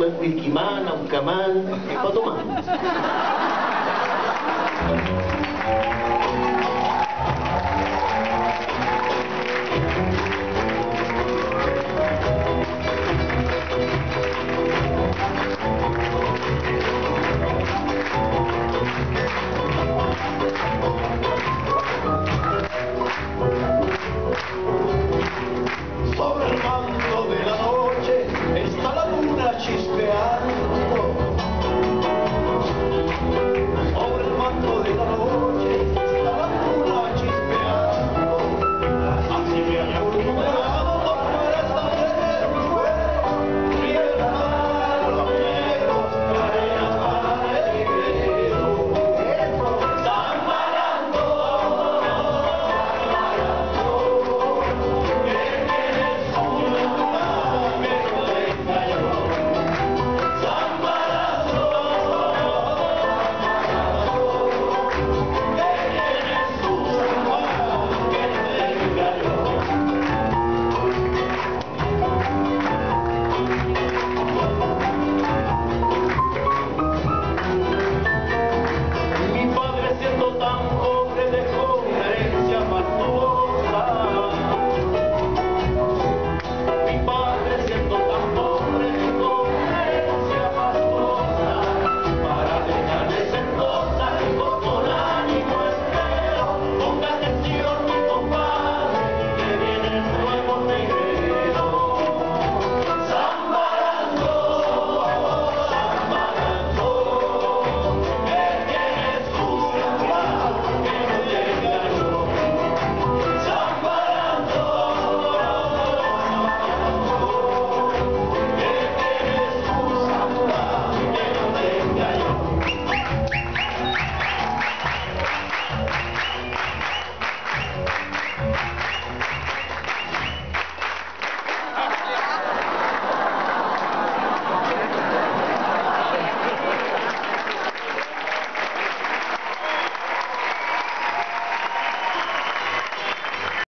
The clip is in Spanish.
buen whisky man, un camán, para tomar.